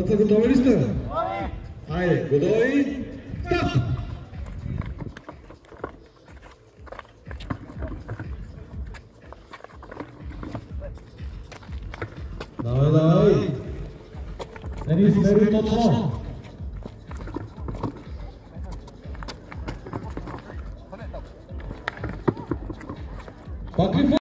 Готови ли сте? Айде, готови? Стоп! Давай, давай! Ени, смери точно! Пак ли